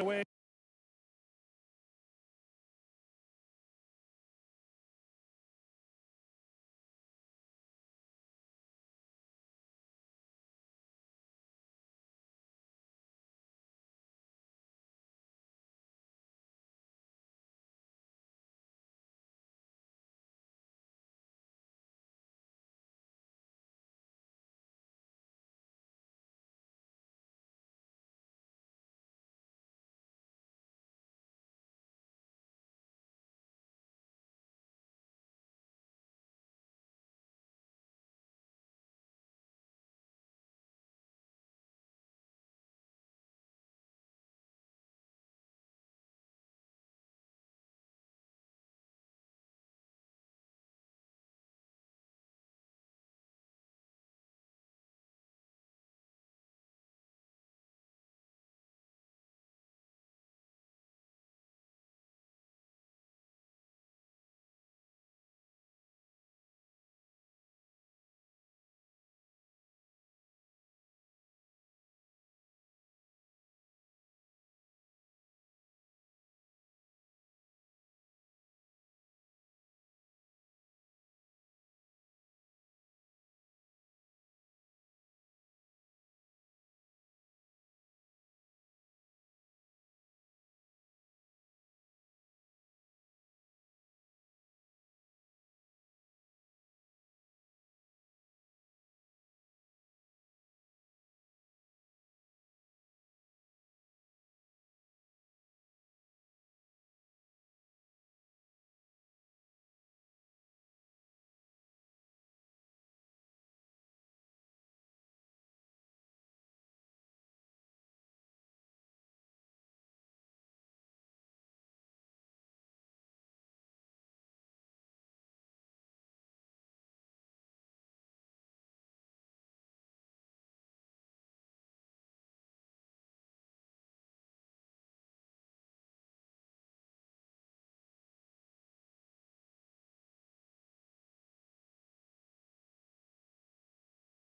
away.